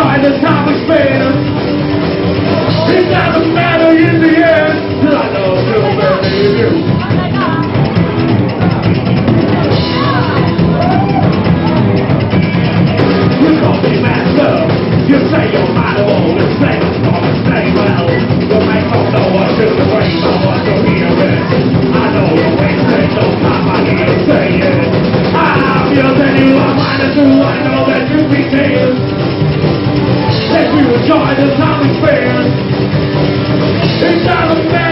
And the time we spend joy that I'm. It's not a matter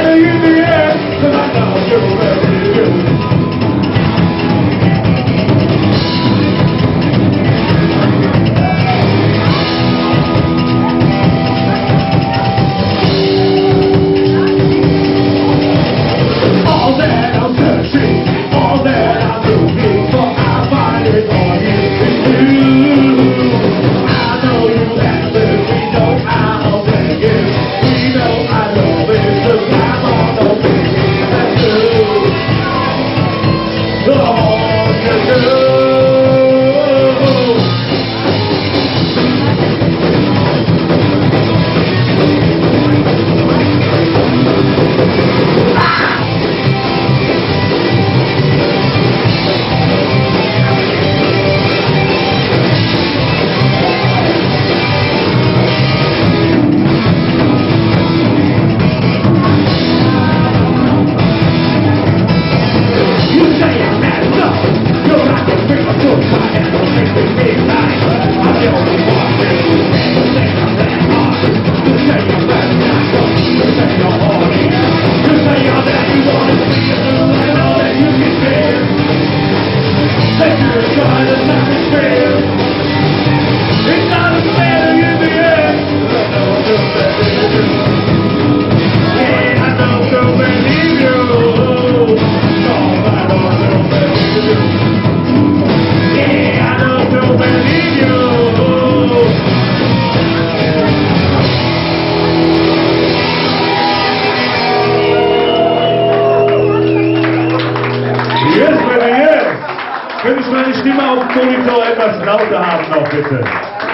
Könnte ich meine Stimme auf dem Monitor etwas lauter haben noch bitte?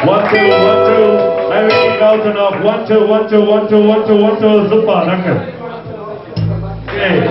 One, two, one, two. Ein wenig lauter noch. One, two, one, two, one, two, one, two, one, two. Super, danke. Okay.